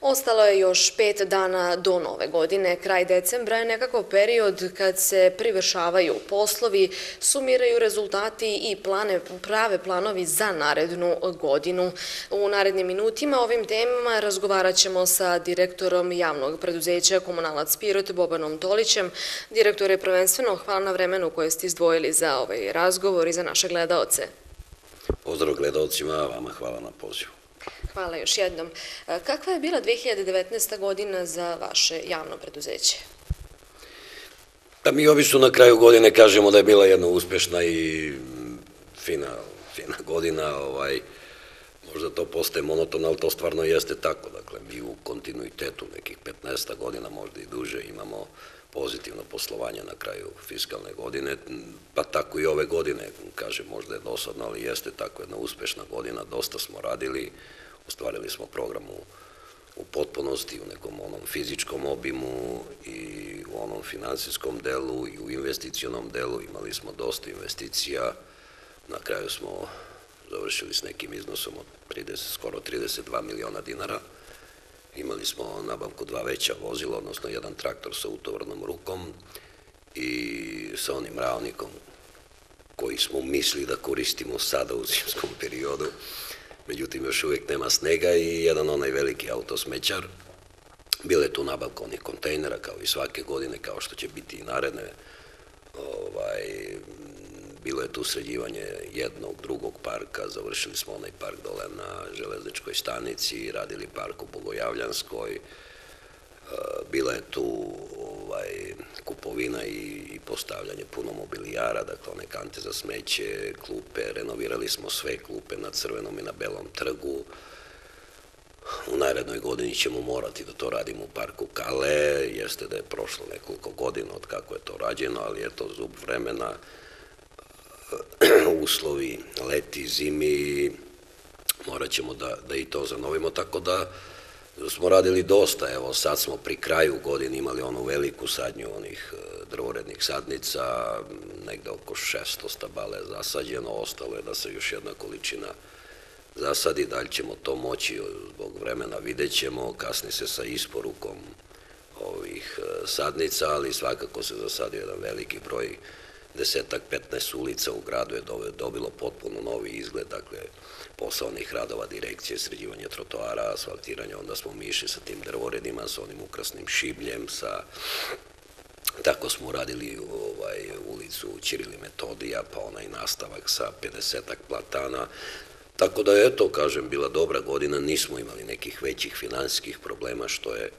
Ostalo je još pet dana do nove godine. Kraj decembra je nekako period kad se privršavaju poslovi, sumiraju rezultati i plane, prave planovi za narednu godinu. U narednim minutima ovim temama razgovarat ćemo sa direktorom javnog preduzeća Komunalac Pirot Bobanom Tolićem. Direktore, prvenstveno hvala na vremenu koje ste izdvojili za ovaj razgovor i za naše gledaoce. Pozdrav gledalcima, vama hvala na pozivu. Hvala još jednom. E, kakva je bila 2019. godina za vaše javno preduzeće? Pa mi obično na kraju godine kažemo da je bila jedna uspešna i fina, fina godina, ovaj, možda to postaje monotono, ali to stvarno jeste tako. Dakle, mi u kontinuitetu nekih 15 godina, možda i duže, imamo pozitivno poslovanje na kraju fiskalne godine, pa tako i ove godine, kažem, možda je dosadno, ali jeste tako jedna uspešna godina, dosta smo radili, ostvarili smo program u, u potpunosti, u nekom onom fizičkom obimu i u onom finansijskom delu i u investicionom delu. Imali smo dosta investicija, na kraju smo završili s nekim iznosom od 30, skoro 32 miliona dinara, imali smo nabavku dva veća vozila, odnosno jedan traktor sa utovornom rukom i sa onim ravnikom koji smo mislili da koristimo sada u zimskom periodu, međutim još uvijek nema snega i jedan onaj veliki autosmećar. Bile tu nabavka onih kontejnera kao i svake godine, kao što će biti i naredne. Ovaj, bilo je tu sređivanje jednog, drugog parka, završili smo onaj park dole na železničkoj stanici, radili park u Bogojavljanskoj, bila je tu ovaj, kupovina i, postavljanje puno mobilijara, dakle one kante za smeće, klupe, renovirali smo sve klupe na crvenom i na belom trgu. U narednoj godini ćemo morati da to radimo u parku Kale, jeste da je prošlo nekoliko godina od kako je to rađeno, ali je to zub vremena, uslovi, leti, zimi, morat ćemo da, da i to zanovimo, tako da smo radili dosta, evo sad smo pri kraju godine imali onu veliku sadnju onih e, drvorednih sadnica, negde oko 600 stabale zasađeno, ostalo je da se još jedna količina zasadi, da li ćemo to moći zbog vremena vidjet ćemo, kasni se sa isporukom ovih e, sadnica, ali svakako se zasadio jedan veliki broj desetak, 15 ulica u gradu je dobilo potpuno novi izgled, dakle, posao onih radova direkcije, sređivanje trotoara, asfaltiranje, onda smo mi išli sa tim drvoredima, sa onim ukrasnim šibljem, sa Tako smo uradili ovaj, ulicu Čirili Metodija, pa onaj nastavak sa 50-ak platana. Tako da je to, kažem, bila dobra godina, nismo imali nekih većih finansijskih problema, što je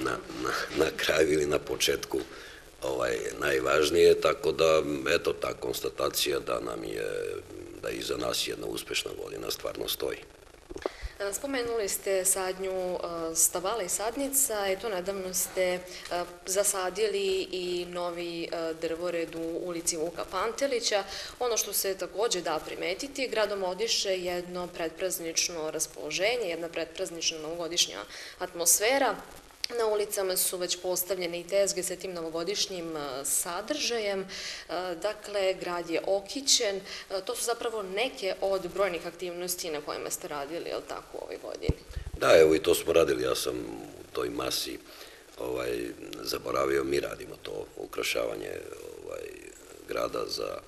na, na, na kraju ili na početku ovaj, najvažnije, tako da, eto, ta konstatacija da nam je, da iza nas jedna uspešna godina stvarno stoji. E, spomenuli ste sadnju e, stavala i sadnica, eto nedavno ste e, zasadili i novi drvored u ulici Vuka Pantelića. Ono što se takođe da primetiti, gradom odiše jedno predpraznično raspoloženje, jedna predpraznična novogodišnja atmosfera. Na ulicama su već postavljene i tezge sa tim novogodišnjim e, sadržajem. E, dakle, grad je okićen. E, to su zapravo neke od brojnih aktivnosti na kojima ste radili, je li tako, u ovoj godini? Da, evo i to smo radili. Ja sam u toj masi ovaj, zaboravio. Mi radimo to ukrašavanje ovaj, grada za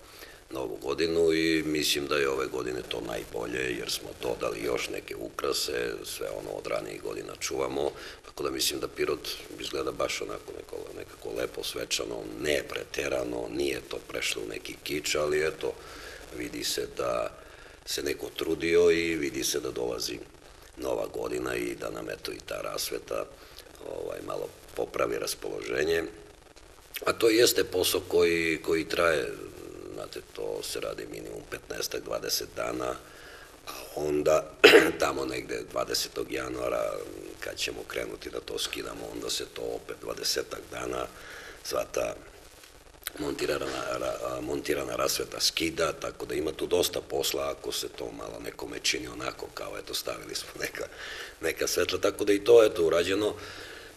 novu godinu i mislim da je ove godine to najbolje jer smo dodali još neke ukrase, sve ono od ranijih godina čuvamo, tako da mislim da Pirot izgleda baš onako nekako lepo svečano, ne preterano, nije to prešlo u neki kič, ali eto, vidi se da se neko trudio i vidi se da dolazi nova godina i da nam eto i ta rasveta ovaj, malo popravi raspoloženje. A to jeste posao koji, koji traje znate, to se radi minimum 15-20 dana, a onda tamo negde 20. januara, kad ćemo krenuti da to skidamo, onda se to opet 20 dana, sva ta montirana, montirana rasveta skida, tako da ima tu dosta posla ako se to malo nekome čini onako kao eto stavili smo neka, neka svetla, tako da i to je to urađeno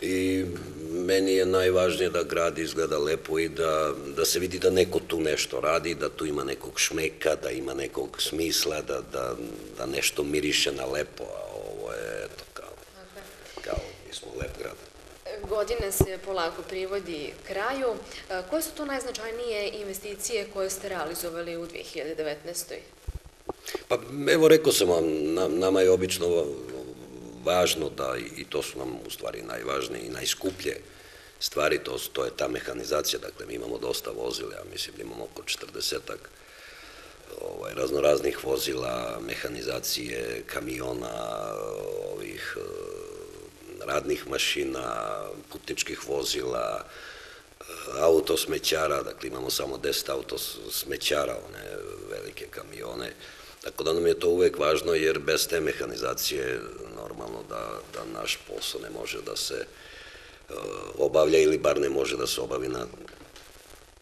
i meni je najvažnije da grad izgleda lepo i da, da se vidi da neko tu nešto radi, da tu ima nekog šmeka, da ima nekog smisla, da, da, da nešto miriše na lepo, a ovo je, eto, kao mi smo lep grad. Godina se polako privodi kraju. E, koje su to najznačajnije investicije koje ste realizovali u 2019. Pa evo rekao sam vam, nama je obično važno da, i to su nam u stvari najvažnije i najskuplje stvari, to, je ta mehanizacija, dakle mi imamo dosta vozila, ja mislim da imamo oko 40-ak ovaj, raznoraznih vozila, mehanizacije, kamiona, ovih eh, radnih mašina, putničkih vozila, eh, auto smećara, dakle imamo samo 10 auto smećara, one velike kamione, tako da nam je to uvek važno jer bez te mehanizacije normalno da, da naš posao ne može da se uh, obavlja ili bar ne može da se obavi na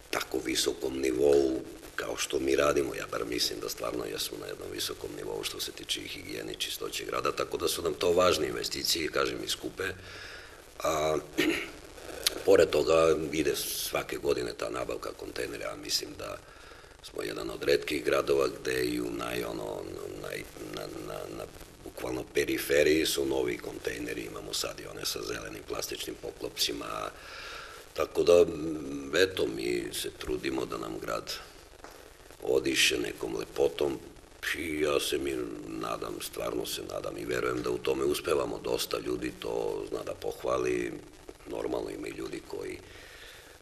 tako visokom nivou kao što mi radimo, ja bar mislim da stvarno jesmo na jednom visokom nivou što se tiče i higijeni čistoće grada, tako da su nam to važne investicije, kažem i skupe, a pored toga ide svake godine ta nabavka kontejnera, ja mislim da smo jedan od redkih gradova gde i u naj, ono, naj, na, na, na bukvalno periferiji su novi kontejneri, imamo sad i one sa zelenim plastičnim poklopcima, tako da, eto, mi se trudimo da nam grad odiše nekom lepotom i ja se mi nadam, stvarno se nadam i verujem da u tome uspevamo dosta. Ljudi, to zna da pohvali, normalno ima i ljudi koji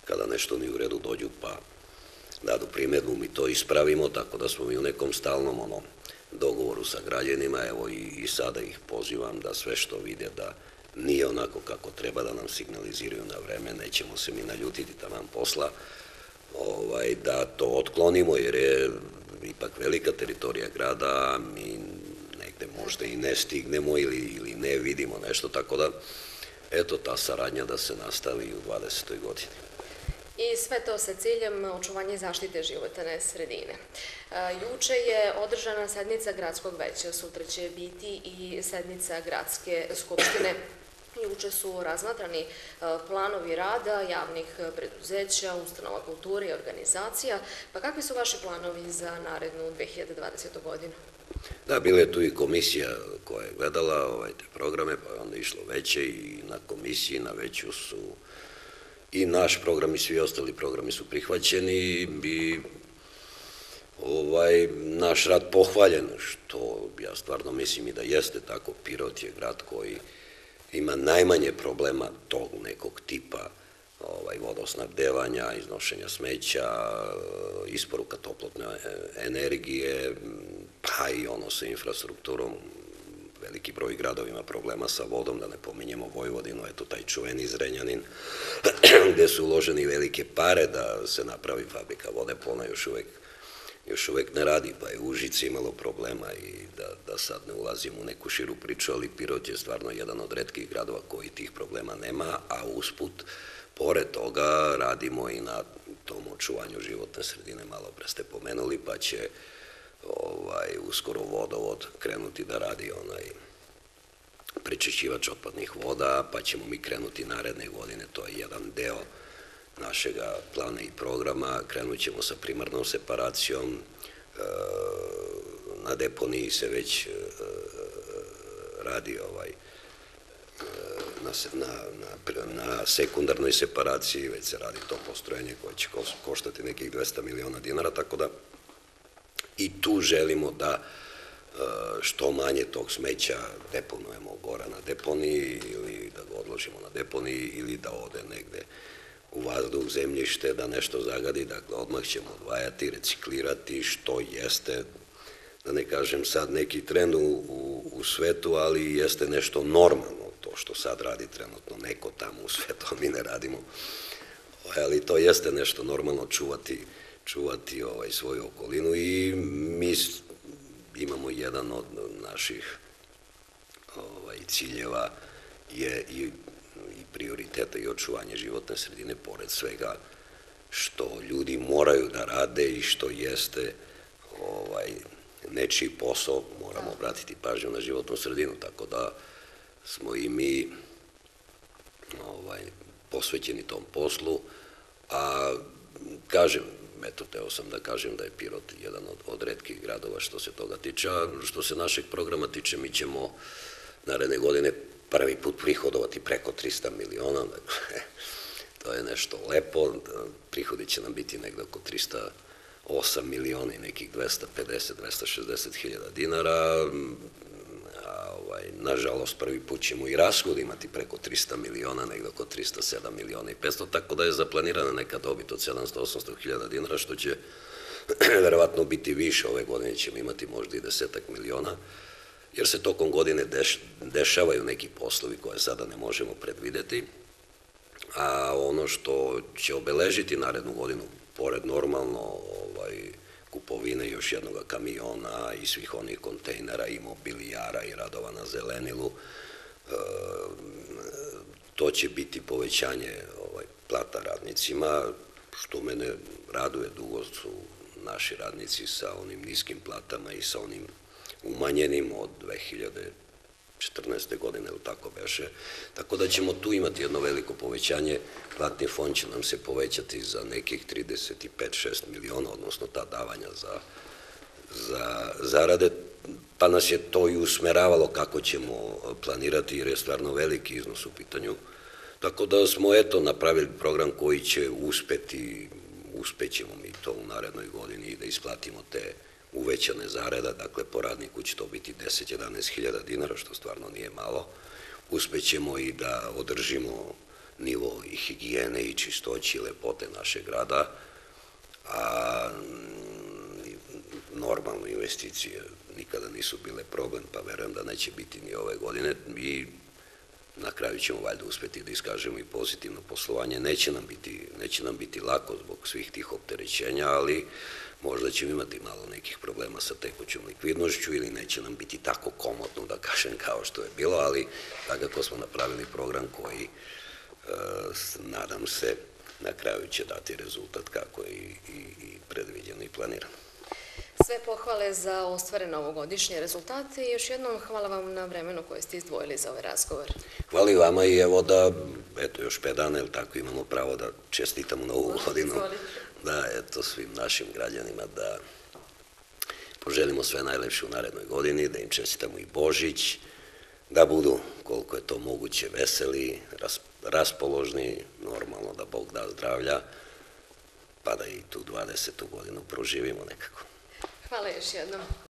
kada nešto ni u redu dođu pa dadu primedbu, mi to ispravimo, tako da smo mi u nekom stalnom onom dogovoru sa građanima, evo i, i sada ih pozivam da sve što vide da nije onako kako treba da nam signaliziraju na vreme, nećemo se mi naljutiti da nam posla, ovaj, da to otklonimo, jer je ipak velika teritorija grada, mi negde možda i ne stignemo ili, ili ne vidimo nešto, tako da eto ta saradnja da se nastavi u 20. godini. I sve to sa ciljem očuvanja zaštite životane sredine. E, juče je održana sednica gradskog veća, sutra će biti i sednica gradske skupštine. Juče su razmatrani e, planovi rada javnih preduzeća, ustanova kulture i organizacija. Pa kakvi su vaši planovi za narednu 2020. godinu? Da, bila je tu i komisija koja je gledala ovaj, te programe, pa je onda išlo veće i na komisiji, na veću su i naš program i svi ostali programi su prihvaćeni i ovaj, naš rad pohvaljen, što ja stvarno mislim i da jeste tako. Pirot je grad koji ima najmanje problema tog nekog tipa ovaj, vodosnabdevanja, iznošenja smeća, isporuka toplotne energije, pa i ono sa infrastrukturom veliki broj gradovima problema sa vodom, da ne pominjemo Vojvodinu, eto taj čuveni Zrenjanin, gde su uloženi velike pare da se napravi fabrika vode, pa ona još uvek još uvek ne radi, pa je Užice imalo problema i da, da sad ne ulazim u neku širu priču, ali Pirot je stvarno jedan od redkih gradova koji tih problema nema, a usput, pored toga, radimo i na tom očuvanju životne sredine, malo pre ste pomenuli, pa će ovaj, uskoro vodovod krenuti da radi onaj prečišćivač otpadnih voda, pa ćemo mi krenuti naredne godine, to je jedan deo našega plana i programa, krenut ćemo sa primarnom separacijom, e, na deponiji se već e, radi ovaj e, na, na, na, na sekundarnoj separaciji, već se radi to postrojenje koje će koštati nekih 200 miliona dinara, tako da i tu želimo da e, što manje tog smeća deponujemo gora na deponiji ili da ga odložimo na deponiji ili da ode negde u vazduh zemljište, da nešto zagadi, dakle odmah ćemo odvajati, reciklirati, što jeste, da ne kažem sad neki trend u, u, u svetu, ali jeste nešto normalno, to što sad radi trenutno neko tamo u svetu, a mi ne radimo, ali to jeste nešto normalno čuvati čuvati ovaj, svoju okolinu i mi imamo jedan od naših ovaj, ciljeva je i, i prioriteta i očuvanje životne sredine pored svega što ljudi moraju da rade i što jeste ovaj, nečiji posao, moramo obratiti pažnju na životnu sredinu, tako da smo i mi ovaj, posvećeni tom poslu, a kažem, eto, teo sam da kažem da je Pirot jedan od, od redkih gradova što se toga tiče, a što se našeg programa tiče, mi ćemo naredne godine prvi put prihodovati preko 300 miliona, dakle, to je nešto lepo, prihodi će nam biti negde oko 308 miliona i nekih 250-260 hiljada dinara, ovaj, nažalost prvi put ćemo i rashod imati preko 300 miliona, negde oko 307 miliona i 500, tako da je zaplanirana neka dobit od 700-800 hiljada dinara, što će verovatno biti više, ove godine ćemo imati možda i desetak miliona, jer se tokom godine deš, dešavaju neki poslovi koje sada ne možemo predvideti, a ono što će obeležiti narednu godinu, pored normalno ovaj, kupovine još jednog kamiona i svih onih kontejnera i mobilijara i radova na zelenilu, e, to će biti povećanje ovaj, plata radnicima, što mene raduje, dugo su naši radnici sa onim niskim platama i sa onim umanjenim od 2014. godine, ili tako beše, tako da ćemo tu imati jedno veliko povećanje, platni fond će nam se povećati za nekih 35-6 miliona, odnosno ta davanja za, za zarade, pa nas je to i usmeravalo kako ćemo planirati, jer je stvarno veliki iznos u pitanju, tako da smo eto napravili program koji će uspeti, uspećemo mi to u narednoj godini i da isplatimo te uvećane zarada, dakle po radniku će to biti 10-11 hiljada dinara, što stvarno nije malo. Uspećemo i da održimo nivo i higijene i čistoći i lepote našeg grada, a normalno investicije nikada nisu bile problem, pa verujem da neće biti ni ove godine i na kraju ćemo valjda uspeti da iskažemo i pozitivno poslovanje. Neće nam biti, neće nam biti lako zbog svih tih opterećenja, ali možda ćemo imati malo nekih problema sa tekućom likvidnošću ili neće nam biti tako komotno da kažem kao što je bilo, ali tako smo napravili program koji e, nadam se na kraju će dati rezultat kako je i, i, i predviđeno i planirano. Sve pohvale za ostvarene ovogodišnje rezultate i još jednom hvala vam na vremenu koje ste izdvojili za ovaj razgovor. Hvala i vama i evo da, eto još pet dana, ili tako imamo pravo da čestitamo novu godinu. Da, eto svim našim građanima da poželimo sve najlepše u narednoj godini, da im čestitamo i Božić, da budu koliko je to moguće veseli, raspoložni, normalno da Bog da zdravlja, pa da i tu 20. godinu proživimo nekako. Hvala još jednom.